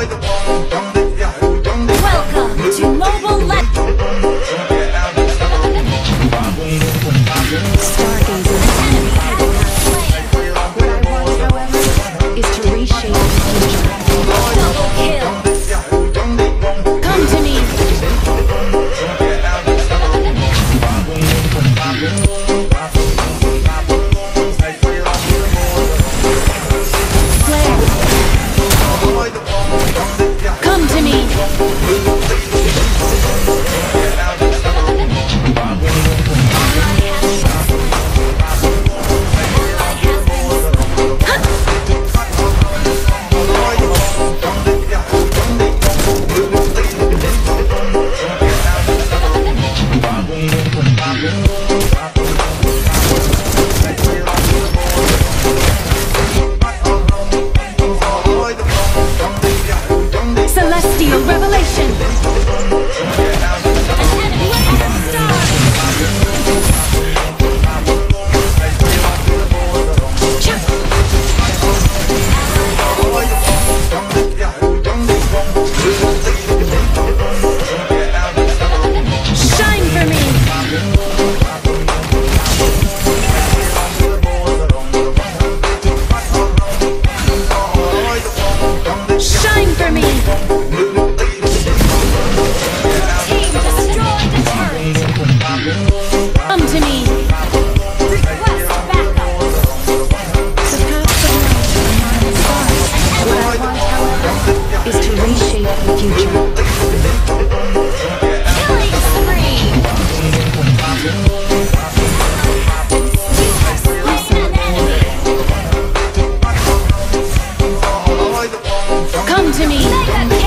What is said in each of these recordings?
Welcome To me.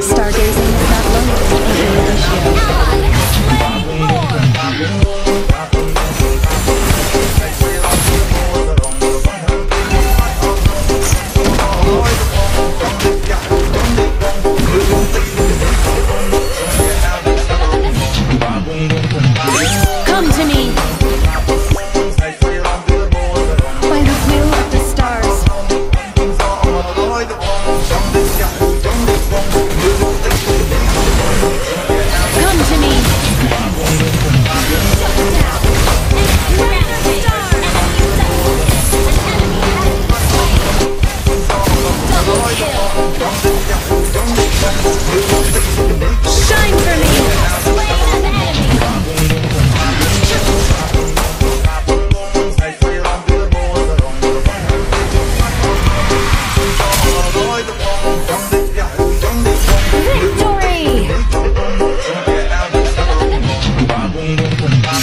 Stargazing.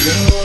you.